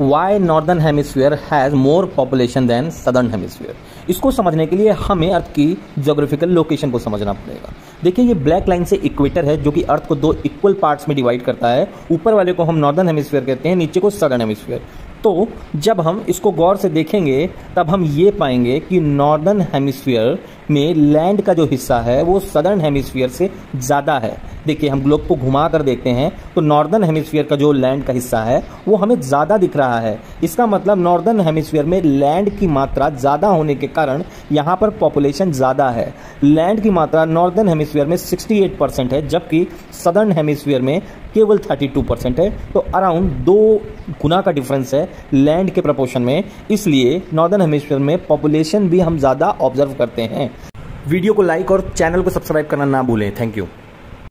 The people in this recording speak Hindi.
Why northern hemisphere has more population than southern hemisphere इसको समझने के लिए हमें अर्थ की जोग्राफिकल लोकेशन को समझना पड़ेगा। देखिए, ये ब्लैक लाइन से इक्वेटर है, जो कि अर्थ को दो इक्वल पार्ट्स में डिवाइड करता है। ऊपर वाले को हम नॉर्दर्न हेमिसफेयर कहते हैं, नीचे को सदर्न हेमिसफेयर तो जब हम इसको गौर से देखेंगे, तब हम ये पाएँगे कि नॉर्दर्न हेमिसफियर में लैंड का जो हिस्सा है, वो सदर्न हेमिसफियर से ज़्यादा है। देखिए, हम ग्लोब को घुमा कर देखते हैं तो नॉर्दर्न हेमिसफियर का जो लैंड का हिस्सा है, वो हमें ज़्यादा दिख रहा है। इसका मतलब नॉर्दर्न हेमिसफियर में लैंड की मात्रा ज़्यादा होने के कारण यहाँ पर पॉपुलेशन ज़्यादा है। लैंड की मात्रा नॉर्दर्न हेमिसफियर में 68 परसेंट है, जबकि सदर्न हेमिसफियर में केवल 32 परसेंट है तो अराउंड दो गुना का डिफरेंस है लैंड के प्रपोर्शन में। इसलिए नॉर्दर्न हेमिसफियर में पॉपुलेशन भी हम ज़्यादा ऑब्ज़र्व करते हैं। वीडियो को लाइक और चैनल को सब्सक्राइब करना ना भूलें। Thank you